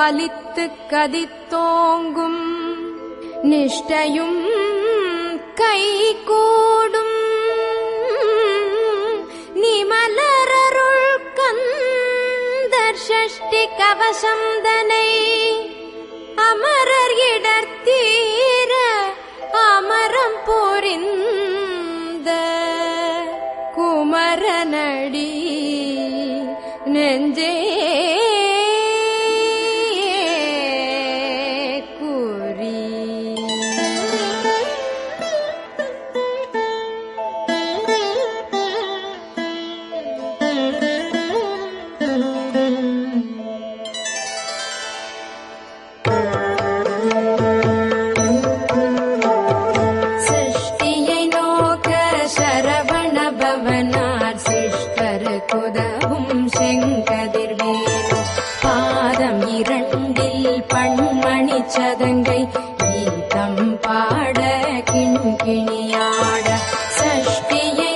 பலித்து கதித்தோங்கும். நிஷ்டையும் கை கூடும் நிமலரருள் கந்தர் ஷஷ்டி கவசந்தனை அமரர் இடர்த்தி கண்மணி சதங்கை கீதம் பாட கிண்கிணியாட சஷ்டியை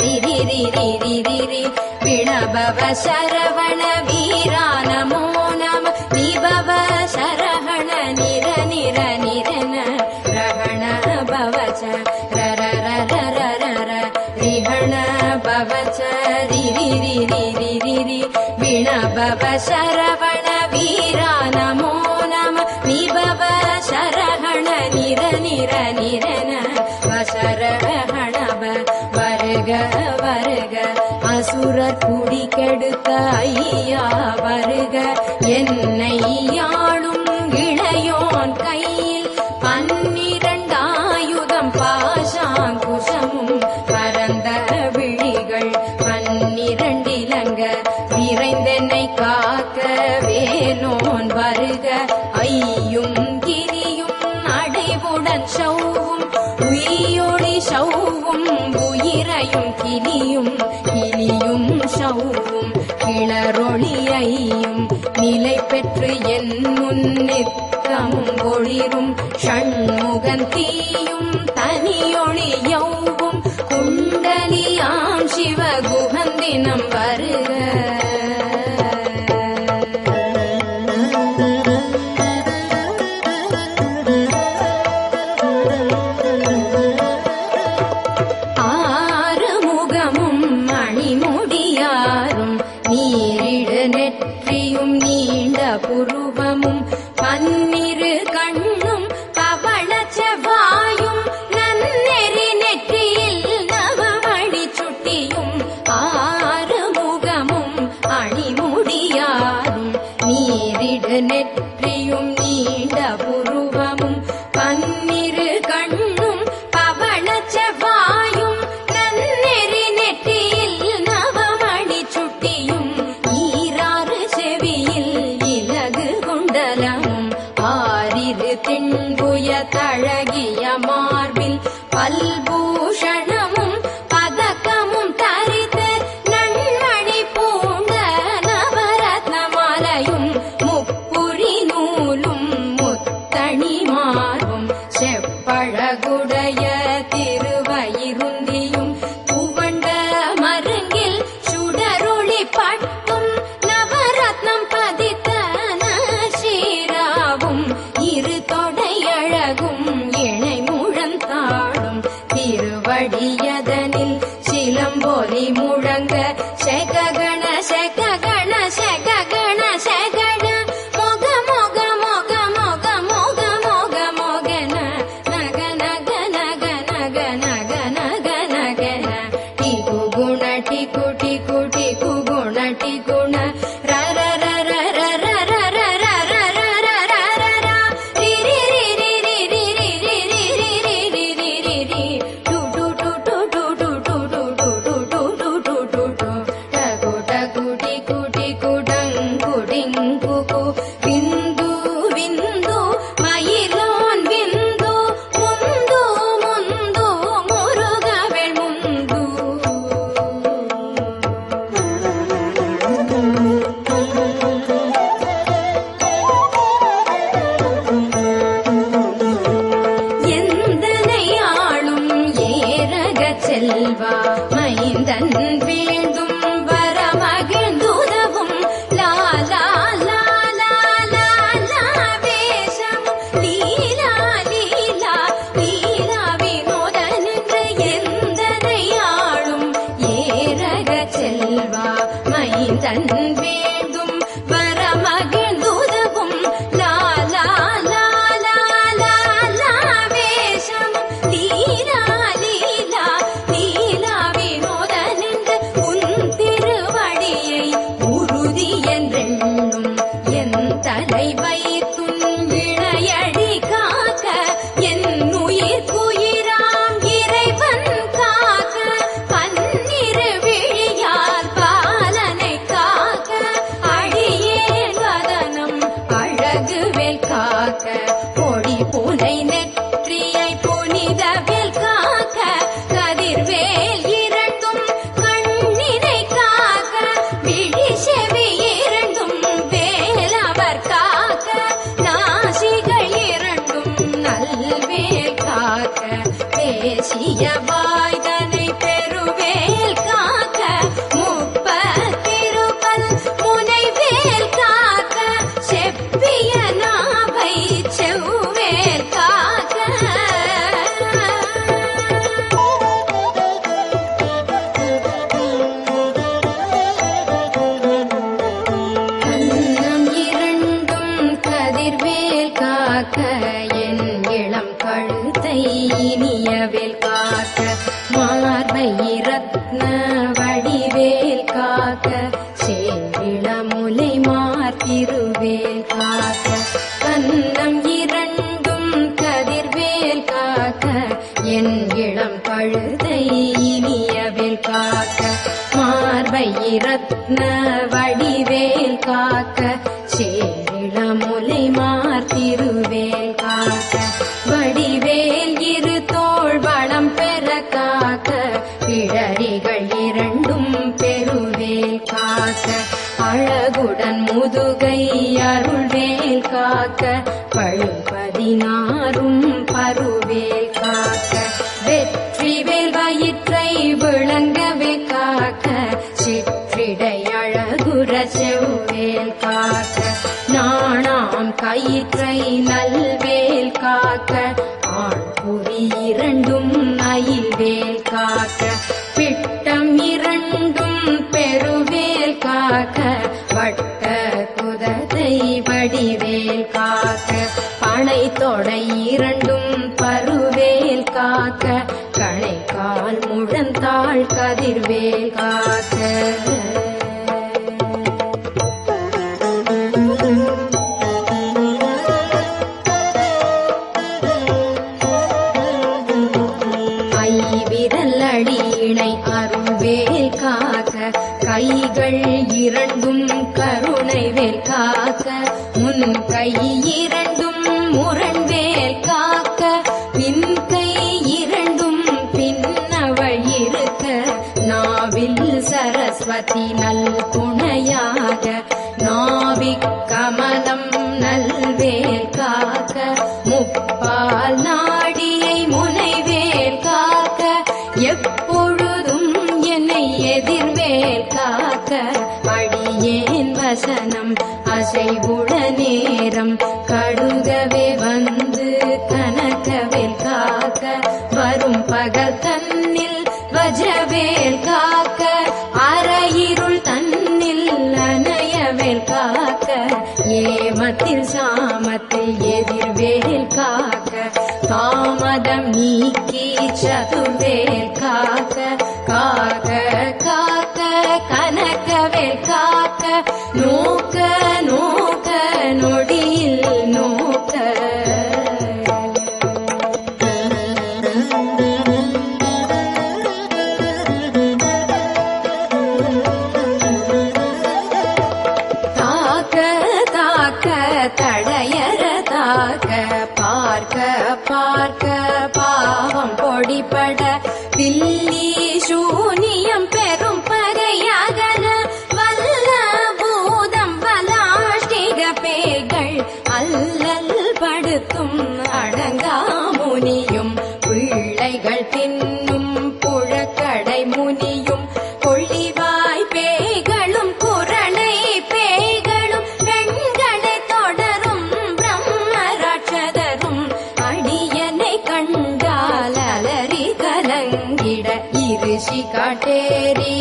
रिरिरिरिरिरि विणभव शरवण वीरा नमो नम निभव शरहण निर निर निरन रहण भव च रर बीणा बाबा सरवण वीरना मौनमी बाबा शरवण वीरा नमो नम वीरना मोनमी निर निर निरन। வருக வருக. அசுரர் குடி கெடுத்த ஐயா வருக. என்னை யாழும் இளையோன் கையில் பன் ஒளிரும் ஷண்முகன் தீயும் தனியொளி யௌவும். குண்டலியாம் சிவகுகந்தினம் வருக. தழ படியதனில் சிலம்பொலி முழங்க செககண ரத்ன வடிவேல் காக்க சேவிளமுலை மாத்திருவேல் காக்க. கந்தம் இரண்டும் கதிர்வேல் காக்க என் இளம் கழுதை இனியவேல் காக்க. மார்பை ரத்ன வடிவேல் காக்க का कर இரண்டும் பருவேல் காக்க கணைக்கால் முழந்தாள் கதிர்வேல் காக்க. அடியினை அருள்வேல் காக்க கைகள் இரண்டும் கருணை வேல் காக்க முன் கையிற அசைவுட நேரம் கடுகவே வந்து கனகவேல் காக்க வரும் பகல் தன்னில் வஜவேல் காக்க அரையிருள் தன்னில் அணையவேல் காக்க ஏமத்தில் சாமத்தில் எதிர்வேல் காக்க காமதம் நீக்கி சதுர்வே இருசி காட்டேரி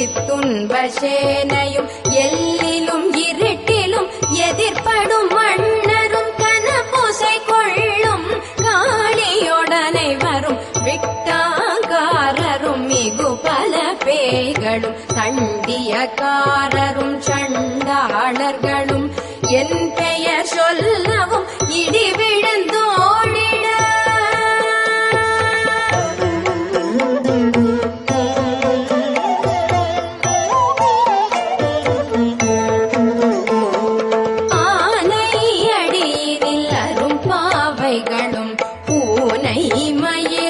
இத்துன்ப சேனையும் எல்லிலும் இருட்டிலும் எதிர்ப்படும் மன்னரும் கனபூசை கொள்ளும் காளியுடனை வரும் விட்டாங்காரரும் மிகு பல பேய்களும் தண்டியக்காரரும் சண்டாளர்களும். என் பெயர் சொல்ல பூனை மயில்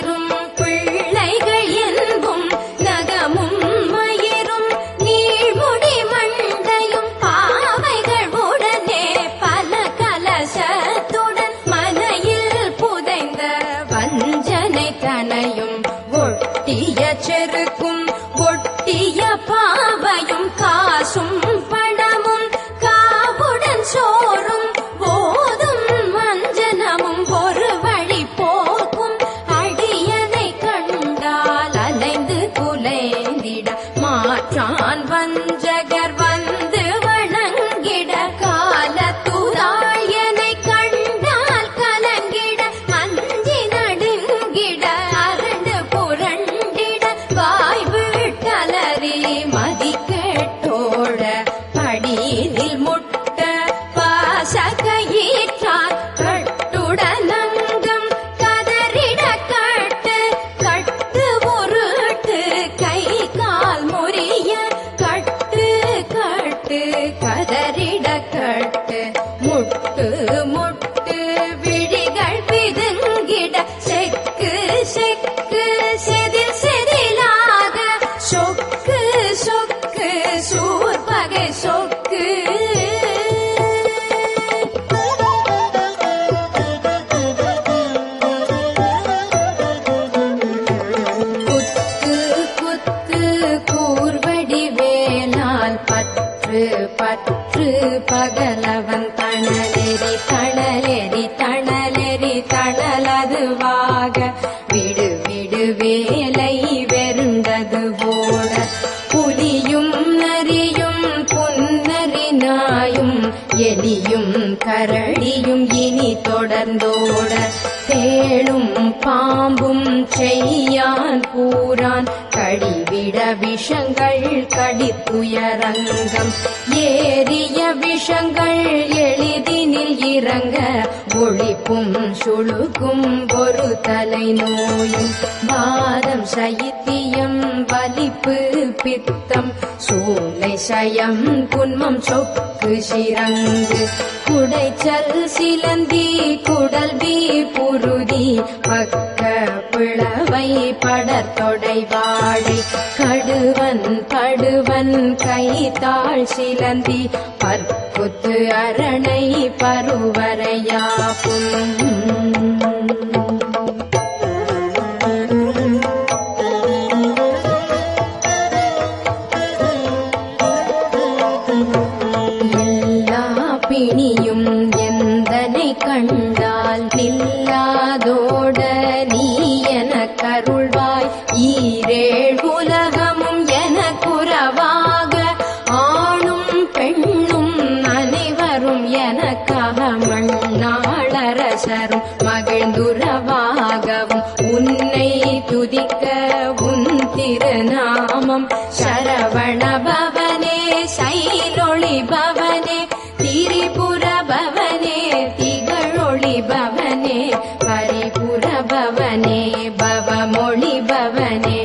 விட விஷங்கள் கடித்துயரங்கம் ஏறிய விஷங்கள் எளிதினில் இறங்க ஒழிப்பும் சுழுக்கும் ஒரு தலை நோயும் பாரம் சைத்திய சயம் வலிப்பு பித்தம் சூலை சயம் குன்மம் சொக்கு சிறங்கு. குடைச்சல் சிலந்தி குடல் வீ புருதி பக்க பிளவை படத்தொடை வாடை. கடுவன் படுவன் கைத்தாள் சிலந்தி பற்குத்து அரணை பருவரையாகும் 你有 திகழொளி பவனே பரிபுர பவனே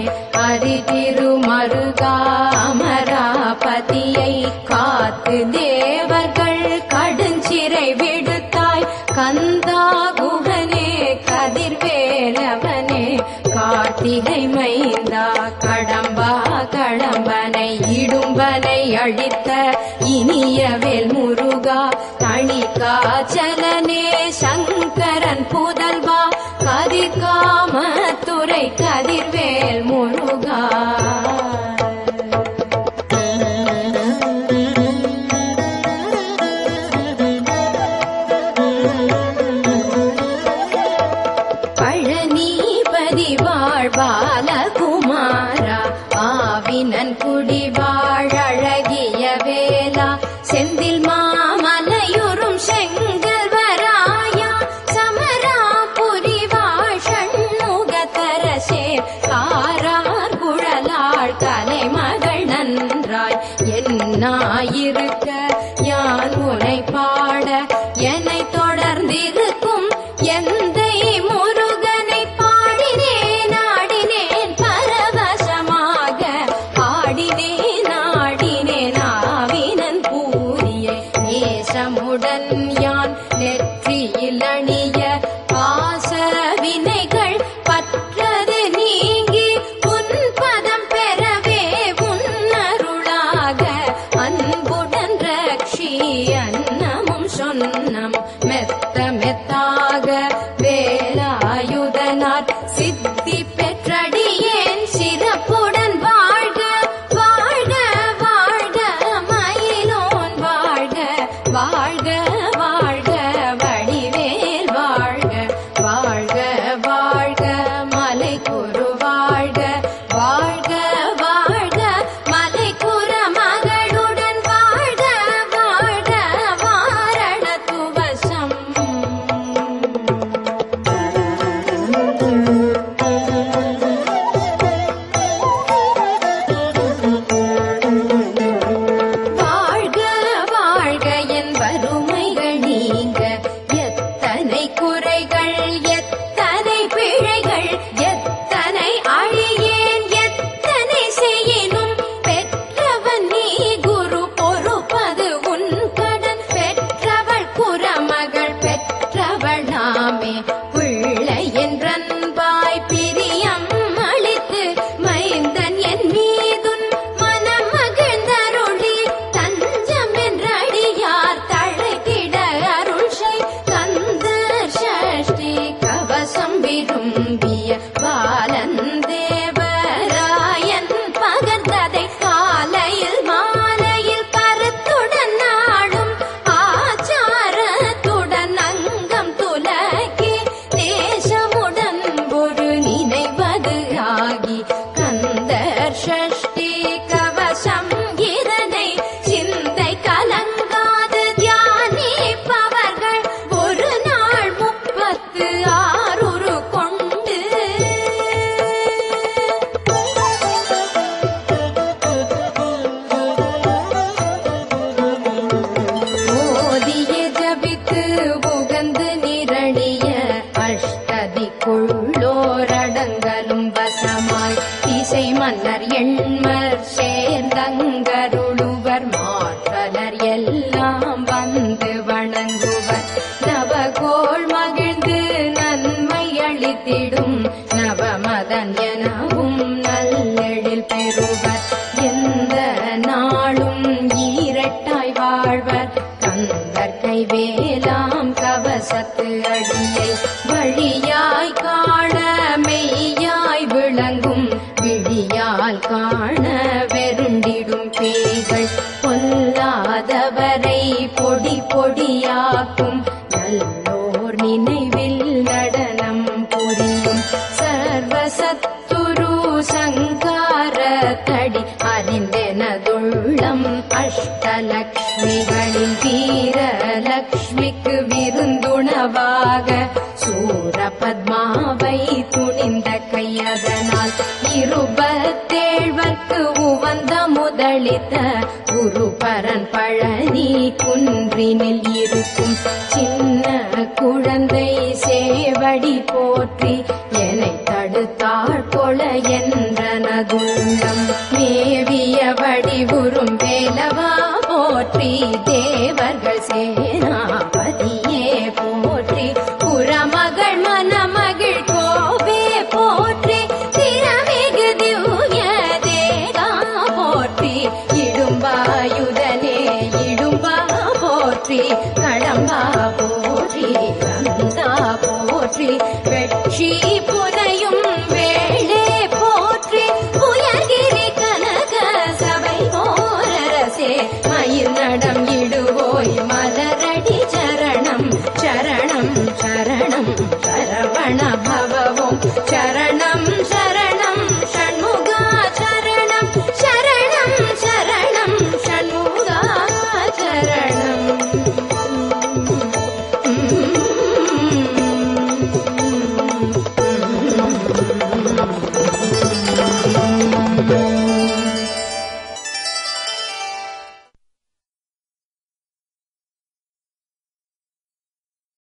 प्रभस கையதனால் இருபத்தேழ்வர்க்கு உவந்த முதலித்த குருபரன் பழனி குன்றினில் இருக்கும் சின்ன குழந்தை சேவடி போற்றி என்னை தடுத்தாள்